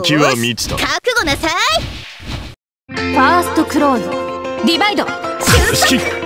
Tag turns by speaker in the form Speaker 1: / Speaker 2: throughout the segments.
Speaker 1: 時は満ちた。
Speaker 2: 覚悟なさい。
Speaker 3: ファーストクローズ。ディバイド。
Speaker 1: 式
Speaker 2: やっち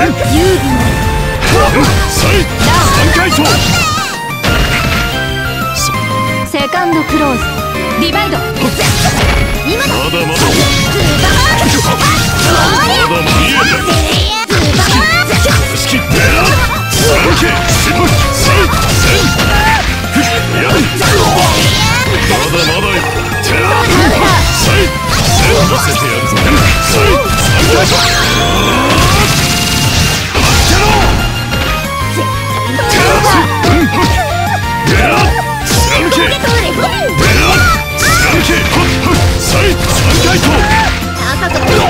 Speaker 3: セカンドクローズリバイド
Speaker 2: 今だ
Speaker 1: まだまだまだまだまだ勝赤と。